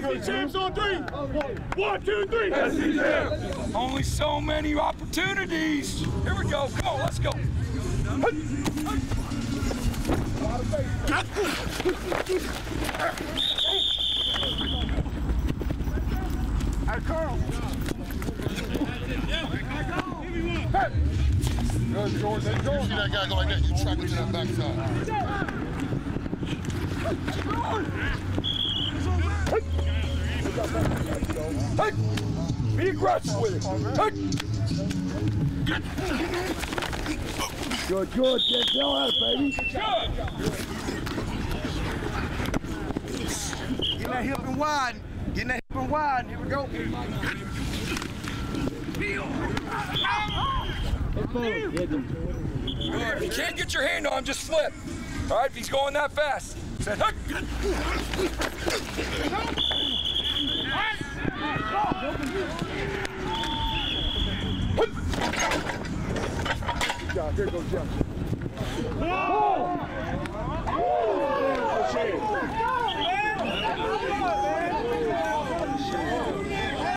SEC champs on three. One, two, three. SEC champs. Only so many opportunities. Here we go. Come on, let's go. Hey. Hey, Carl. Good, George. Hey, You George. see that guy go like that, you track him to that backside. Hey, be aggressive with it. Hey. Good, good. Get Bill out, baby. Getting that hip and wide. Getting that Open wide, here we go. If you can't get your hand on him, just flip. All right, if he's going that fast. Set hook. Good job. Here goes Jeff. Oh! Oh! Oh!